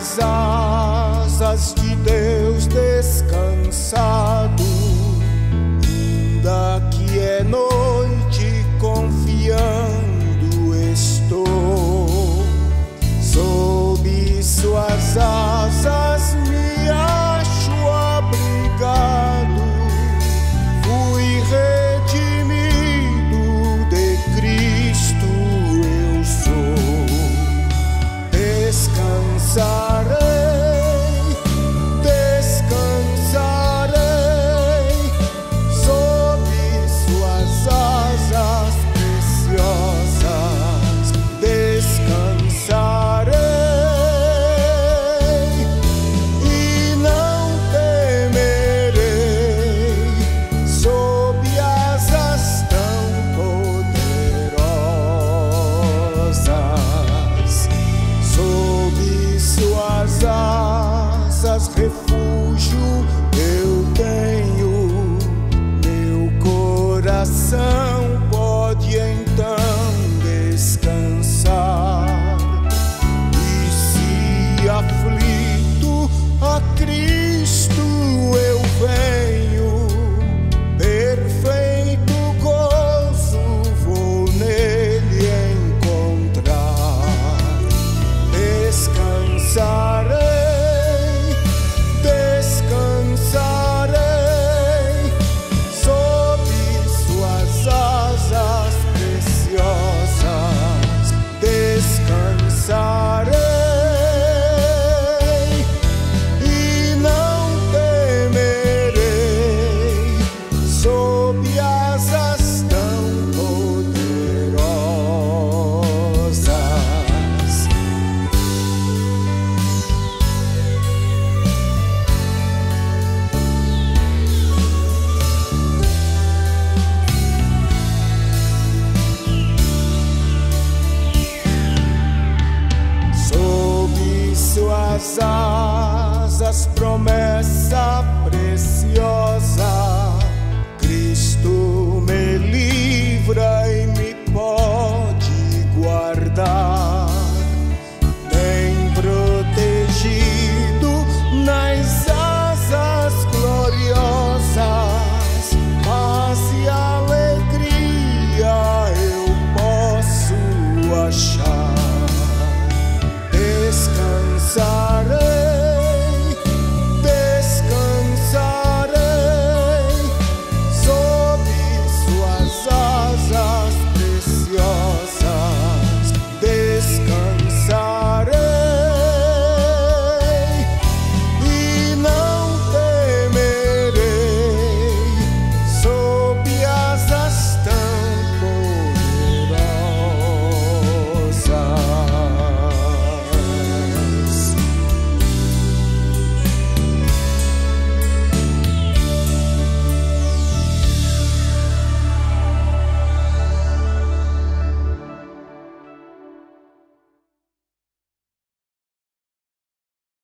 nas asas de Deus sun. Suas asas promessa preciosa